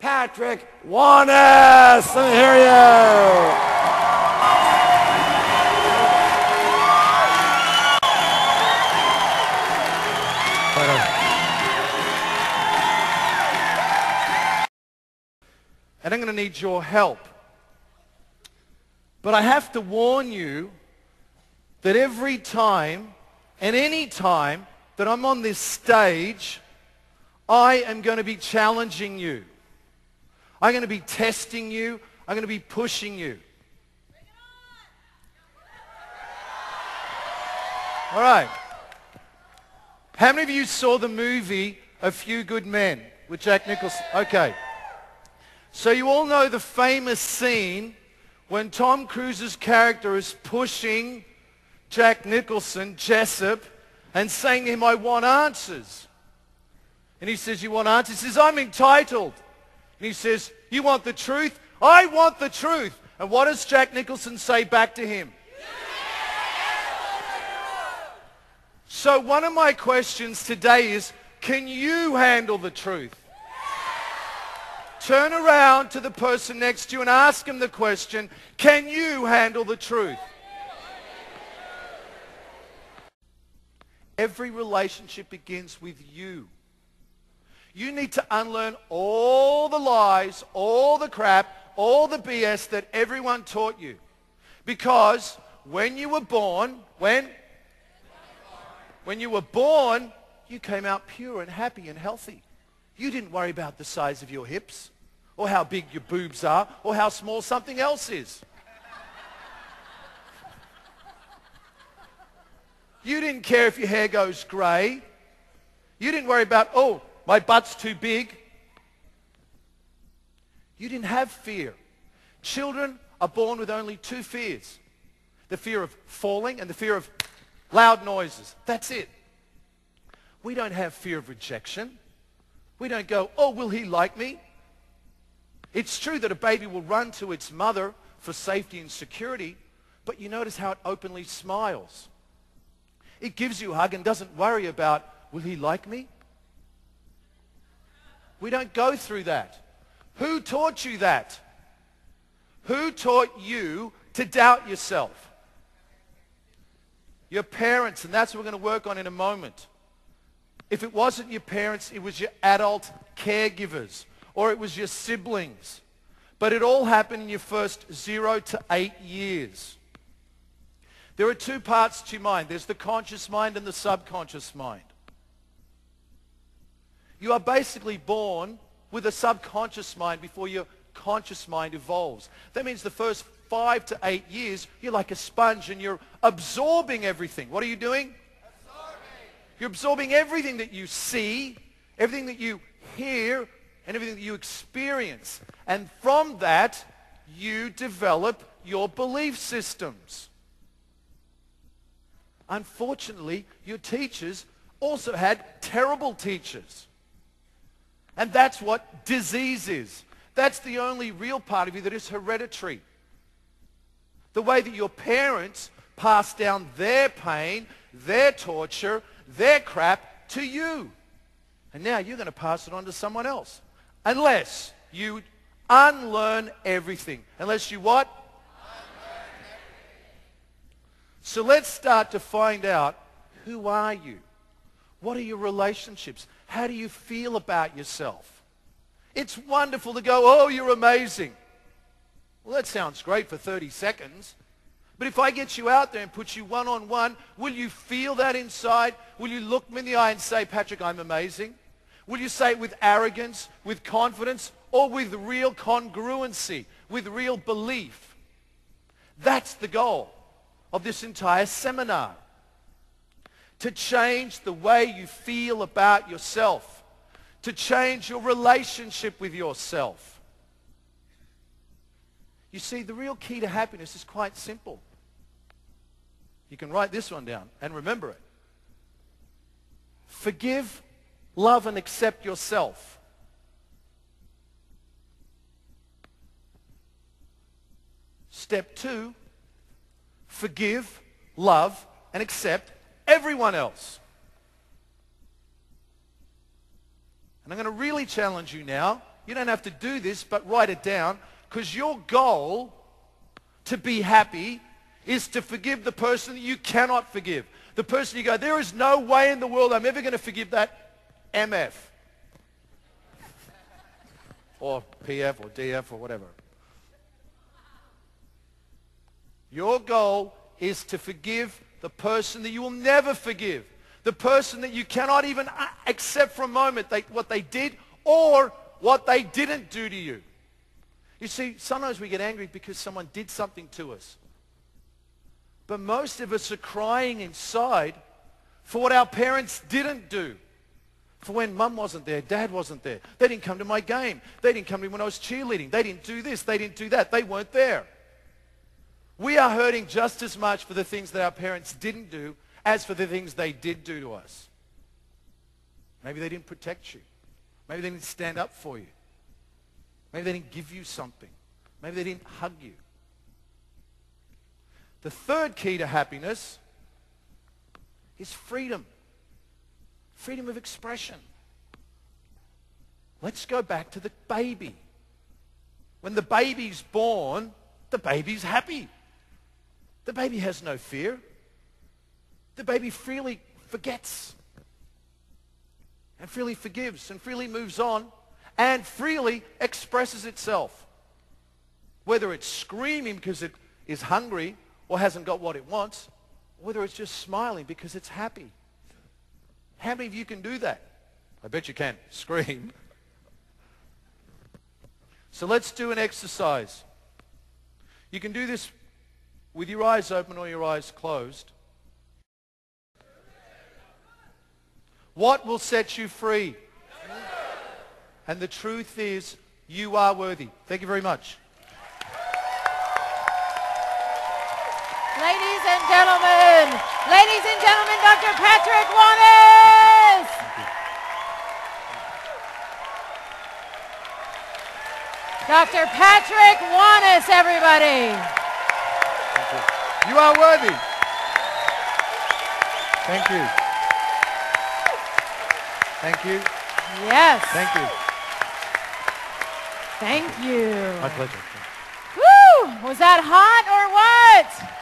Patrick Wanis. Let me hear you. And I'm going to need your help. But I have to warn you that every time and any time that I'm on this stage, I am going to be challenging you. I'm going to be testing you. I'm going to be pushing you. All right. How many of you saw the movie A Few Good Men with Jack Nicholson? Okay. So you all know the famous scene when Tom Cruise's character is pushing Jack Nicholson, Jessep, and saying to him, I want answers. And he says, you want answers? He says, I'm entitled. And he says, you want the truth? I want the truth. And what does Jack Nicholson say back to him? So one of my questions today is, can you handle the truth? Turn around to the person next to you and ask him the question, can you handle the truth? Every relationship begins with you. You need to unlearn all the lies, all the crap, all the BS that everyone taught you. Because when you were born, when? When you were born, you came out pure and happy and healthy. You didn't worry about the size of your hips or how big your boobs are or how small something else is. You didn't care if your hair goes grey. You didn't worry about, oh, my butt's too big. You didn't have fear. Children are born with only two fears. The fear of falling and the fear of loud noises. That's it. We don't have fear of rejection. We don't go, oh, will he like me? It's true that a baby will run to its mother for safety and security, but you notice how it openly smiles. It gives you a hug and doesn't worry about, will he like me? We don't go through that. Who taught you that? Who taught you to doubt yourself? Your parents, and that's what we're going to work on in a moment. If it wasn't your parents, it was your adult caregivers or it was your siblings. But it all happened in your first zero to eight years. There are two parts to mind. There's the conscious mind and the subconscious mind. You are basically born with a subconscious mind before your conscious mind evolves. That means the first five to eight years, you're like a sponge and you're absorbing everything. What are you doing? You're absorbing everything that you see, everything that you hear, and everything that you experience. And from that, you develop your belief systems. Unfortunately, your teachers also had terrible teachers. And that's what disease is. That's the only real part of you that is hereditary. The way that your parents pass down their pain, their torture, their crap to you. And now you're going to pass it on to someone else. Unless you unlearn everything. Unless you what? So let's start to find out who are you? What are your relationships? How do you feel about yourself? It's wonderful to go, oh, you're amazing. Well, that sounds great for 30 seconds. But if I get you out there and put you one-on-one, will you feel that inside? Will you look me in the eye and say, Patrick, I'm amazing? Will you say it with arrogance, with confidence, or with real congruency, with real belief? That's the goal of this entire seminar. To change the way you feel about yourself. To change your relationship with yourself. You see, the real key to happiness is quite simple. You can write this one down and remember it. Forgive, love, and accept yourself. Step two, forgive, love, and accept everyone else. And I'm going to really challenge you now. You don't have to do this, but write it down because your goal to be happy is to forgive the person that you cannot forgive. The person you go, there is no way in the world I'm ever going to forgive that MF or PF or DF or whatever. Your goal is to forgive the person that you will never forgive. The person that you cannot even accept for a moment they, what they did or what they didn't do to you. You see, sometimes we get angry because someone did something to us. But most of us are crying inside for what our parents didn't do. For when mum wasn't there, dad wasn't there. They didn't come to my game. They didn't come to me when I was cheerleading. They didn't do this. They didn't do that. They weren't there. We are hurting just as much for the things that our parents didn't do as for the things they did do to us. Maybe they didn't protect you. Maybe they didn't stand up for you. Maybe they didn't give you something. Maybe they didn't hug you. The third key to happiness is freedom. Freedom of expression. Let's go back to the baby. When the baby's born, the baby's happy. The baby has no fear. The baby freely forgets and freely forgives and freely moves on and freely expresses itself. Whether it's screaming because it is hungry or hasn't got what it wants, whether it's just smiling because it's happy. How many of you can do that? I bet you can. Scream. So let's do an exercise. You can do this with your eyes open or your eyes closed. What will set you free? And the truth is, you are worthy. Thank you very much. Ladies and gentlemen, ladies and gentlemen, Dr. Patrick Wanis. Dr. Patrick Wanis, everybody. You. you are worthy. Thank you. Thank you. Yes. Thank you. Thank you. My pleasure. Woo! Was that hot or what?